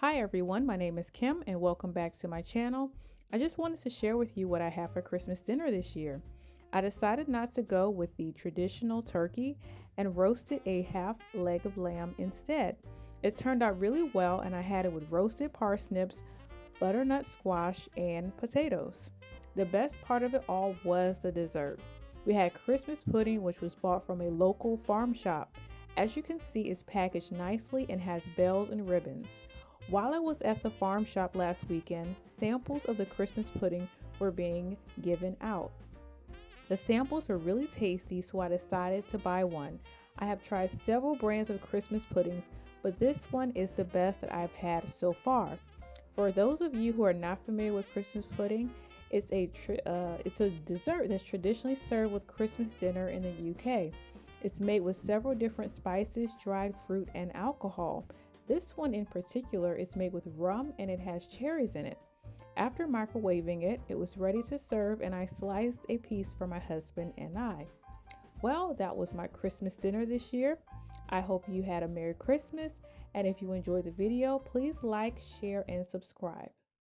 Hi everyone, my name is Kim and welcome back to my channel. I just wanted to share with you what I have for Christmas dinner this year. I decided not to go with the traditional turkey and roasted a half leg of lamb instead. It turned out really well and I had it with roasted parsnips, butternut squash, and potatoes. The best part of it all was the dessert. We had Christmas pudding which was bought from a local farm shop. As you can see, it's packaged nicely and has bells and ribbons. While I was at the farm shop last weekend, samples of the Christmas pudding were being given out. The samples were really tasty, so I decided to buy one. I have tried several brands of Christmas puddings, but this one is the best that I've had so far. For those of you who are not familiar with Christmas pudding, it's a uh, it's a dessert that's traditionally served with Christmas dinner in the UK. It's made with several different spices, dried fruit, and alcohol. This one in particular is made with rum and it has cherries in it. After microwaving it, it was ready to serve and I sliced a piece for my husband and I. Well, that was my Christmas dinner this year. I hope you had a Merry Christmas and if you enjoyed the video, please like, share, and subscribe.